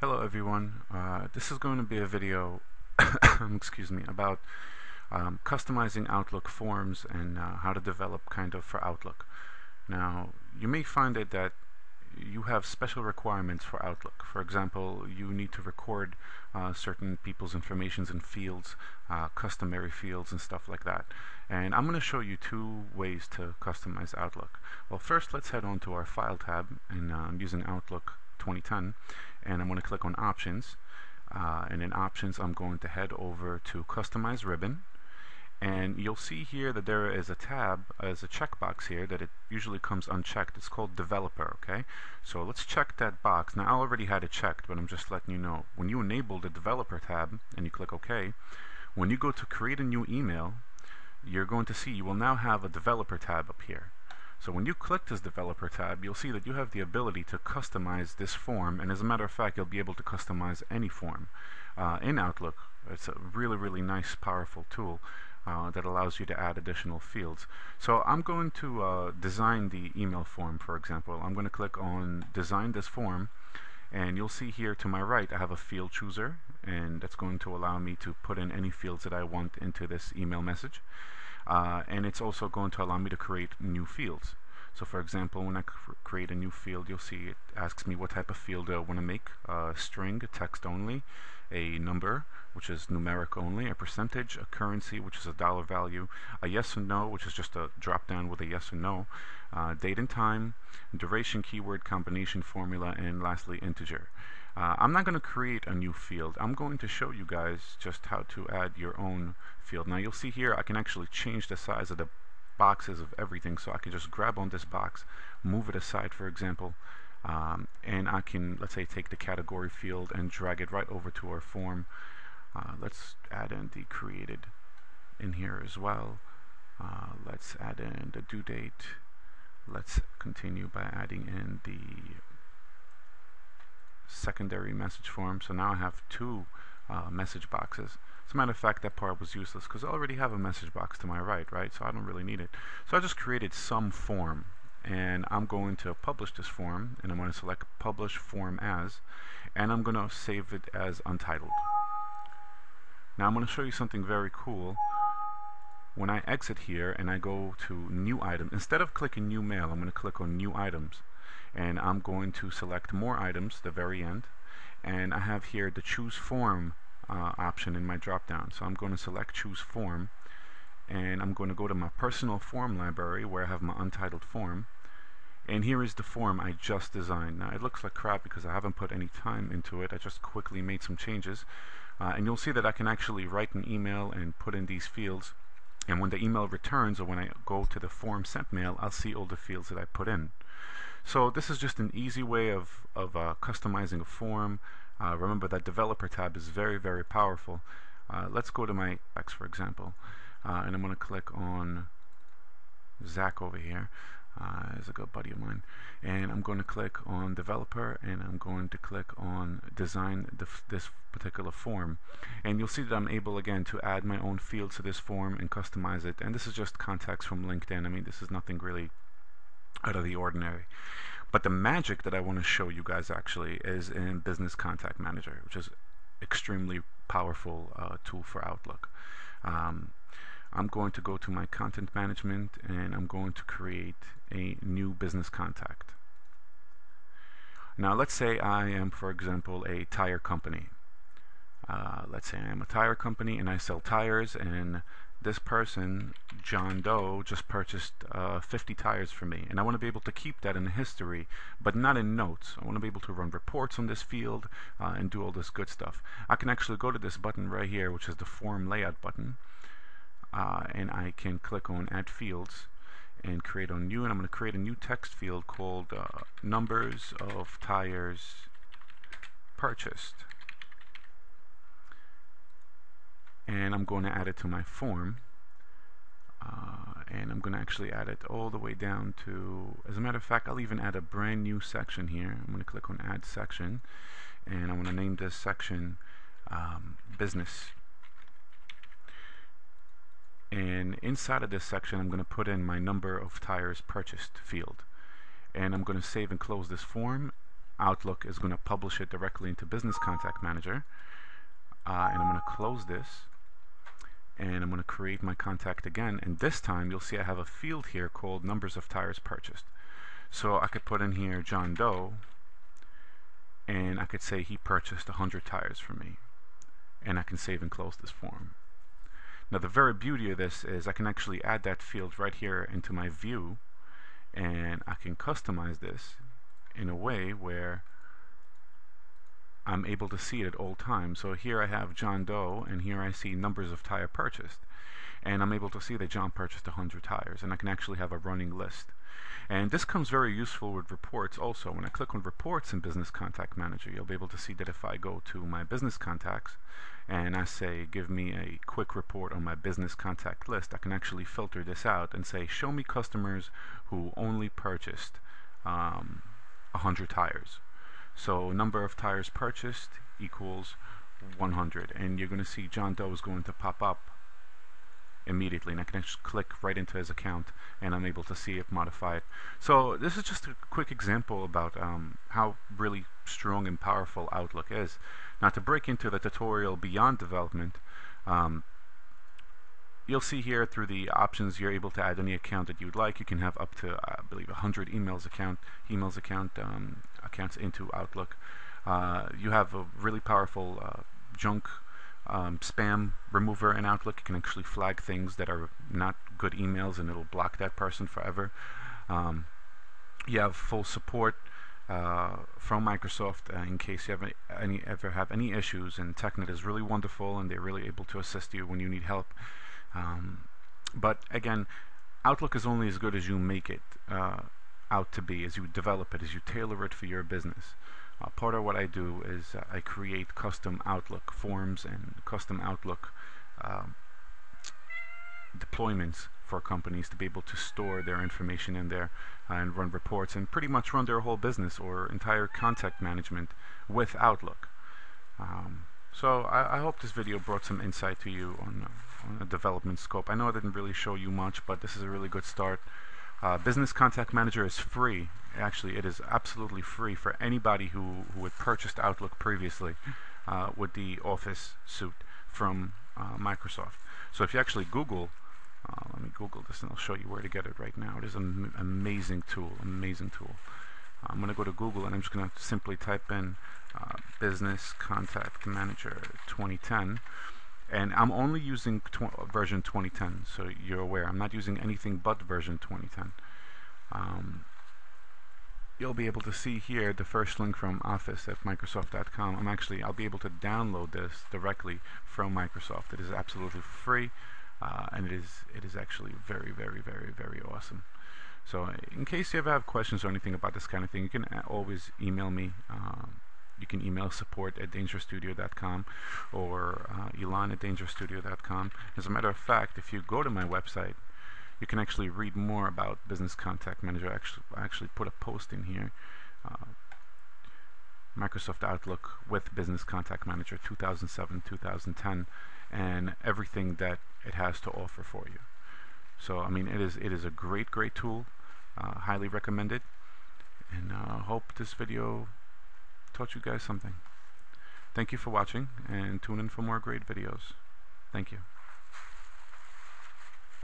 Hello everyone. Uh, this is going to be a video, excuse me, about um, customizing Outlook forms and uh, how to develop kind of for Outlook. Now, you may find it that you have special requirements for Outlook. For example, you need to record uh, certain people's informations in fields, uh, customary fields and stuff like that. And I'm going to show you two ways to customize Outlook. Well, first let's head on to our File tab, and uh, I'm using Outlook 2010 and I'm going to click on options. Uh, and in options I'm going to head over to customize ribbon. And you'll see here that there is a tab as a checkbox here that it usually comes unchecked. It's called developer okay? So let's check that box. Now I already had it checked but I'm just letting you know. When you enable the developer tab and you click OK when you go to create a new email you're going to see you will now have a developer tab up here so when you click this developer tab, you'll see that you have the ability to customize this form, and as a matter of fact, you'll be able to customize any form uh, in Outlook. It's a really, really nice, powerful tool uh, that allows you to add additional fields. So I'm going to uh, design the email form, for example. I'm going to click on Design this form, and you'll see here to my right I have a field chooser, and that's going to allow me to put in any fields that I want into this email message uh, and it's also going to allow me to create new fields. So for example, when I create a new field, you'll see it asks me what type of field I want to make, a string, text only, a number, which is numeric only, a percentage, a currency, which is a dollar value, a yes and no, which is just a drop down with a yes and no, uh, date and time, duration keyword combination formula, and lastly integer. Uh, I'm not going to create a new field. I'm going to show you guys just how to add your own field. Now you'll see here I can actually change the size of the boxes of everything so I can just grab on this box move it aside for example um, and I can let's say take the category field and drag it right over to our form uh, let's add in the created in here as well uh, let's add in the due date let's continue by adding in the secondary message form. So now I have two uh, message boxes. As a matter of fact, that part was useless because I already have a message box to my right, right? So I don't really need it. So I just created some form and I'm going to publish this form and I'm going to select publish form as and I'm going to save it as untitled. Now I'm going to show you something very cool. When I exit here and I go to new item, instead of clicking new mail, I'm going to click on new items and I'm going to select more items the very end and I have here the choose form uh, option in my drop down so I'm going to select choose form and I'm going to go to my personal form library where I have my untitled form and here is the form I just designed. Now it looks like crap because I haven't put any time into it. I just quickly made some changes uh, and you'll see that I can actually write an email and put in these fields and when the email returns or when I go to the form sent mail I'll see all the fields that I put in so this is just an easy way of, of uh, customizing a form. Uh, remember that developer tab is very, very powerful. Uh, let's go to my X, for example, uh, and I'm going to click on Zach over here. Uh, is a good buddy of mine. And I'm going to click on developer and I'm going to click on design this particular form. And you'll see that I'm able again to add my own fields to this form and customize it. And this is just context from LinkedIn. I mean, this is nothing really out of the ordinary. But the magic that I want to show you guys actually is in Business Contact Manager, which is extremely powerful uh, tool for Outlook. Um, I'm going to go to my content management and I'm going to create a new business contact. Now let's say I am for example a tire company. Uh, let's say I am a tire company and I sell tires and this person, John Doe, just purchased uh, 50 tires for me. And I want to be able to keep that in history, but not in notes. I want to be able to run reports on this field uh, and do all this good stuff. I can actually go to this button right here, which is the form layout button, uh, and I can click on add fields and create a new, and I'm going to create a new text field called uh, numbers of tires purchased. and I'm going to add it to my form uh, and I'm going to actually add it all the way down to as a matter of fact I'll even add a brand new section here I'm going to click on add section and I'm going to name this section um, business and inside of this section I'm going to put in my number of tires purchased field. And I'm going to save and close this form. Outlook is going to publish it directly into Business Contact Manager. Uh, and I'm going to close this. And I'm going to create my contact again. And this time you'll see I have a field here called numbers of tires purchased. So I could put in here John Doe and I could say he purchased 100 tires from me. And I can save and close this form now the very beauty of this is I can actually add that field right here into my view and I can customize this in a way where I'm able to see it at all times. So here I have John Doe, and here I see numbers of tire purchased. And I'm able to see that John purchased 100 tires, and I can actually have a running list. And this comes very useful with reports also. When I click on reports in Business Contact Manager, you'll be able to see that if I go to my business contacts and I say, give me a quick report on my business contact list, I can actually filter this out and say, show me customers who only purchased um, 100 tires. So number of tires purchased equals 100 and you're going to see John Doe is going to pop up immediately and I can just click right into his account and I'm able to see it modified. So this is just a quick example about um, how really strong and powerful Outlook is. Now to break into the tutorial beyond development um, you'll see here through the options you're able to add any account that you'd like. You can have up to I believe 100 emails account emails account um, accounts into Outlook. Uh, you have a really powerful uh, junk um, spam remover in Outlook. You can actually flag things that are not good emails and it'll block that person forever. Um, you have full support uh, from Microsoft uh, in case you have any, ever have any issues and TechNet is really wonderful and they're really able to assist you when you need help. Um, but again, Outlook is only as good as you make it. Uh, out to be as you develop it, as you tailor it for your business. Uh, part of what I do is uh, I create custom Outlook forms and custom Outlook um, deployments for companies to be able to store their information in there uh, and run reports and pretty much run their whole business or entire contact management with Outlook. Um, so I, I, hope this video brought some insight to you on, uh, on the development scope. I know I didn't really show you much, but this is a really good start. Uh, Business Contact Manager is free. Actually, it is absolutely free for anybody who, who had purchased Outlook previously uh, with the Office suite from uh, Microsoft. So if you actually Google, uh, let me Google this and I'll show you where to get it right now. It is an amazing tool, amazing tool. I'm going to go to Google and I'm just going to simply type in uh, Business Contact Manager 2010 and I'm only using tw version 2010 so you're aware. I'm not using anything but version 2010 um, you'll be able to see here the first link from office at microsoft.com I'm actually I'll be able to download this directly from Microsoft. It is absolutely free uh, and it is it is actually very very very very awesome. So in case you ever have questions or anything about this kind of thing you can uh, always email me um, you can email support at dangerstudio.com or uh, Ilan at dangerstudio.com. As a matter of fact, if you go to my website, you can actually read more about Business Contact Manager. I actually, I actually put a post in here. Uh, Microsoft Outlook with Business Contact Manager 2007-2010 and everything that it has to offer for you. So I mean it is it is a great great tool uh, highly recommended and uh, hope this video taught you guys something. Thank you for watching and tune in for more great videos. Thank you.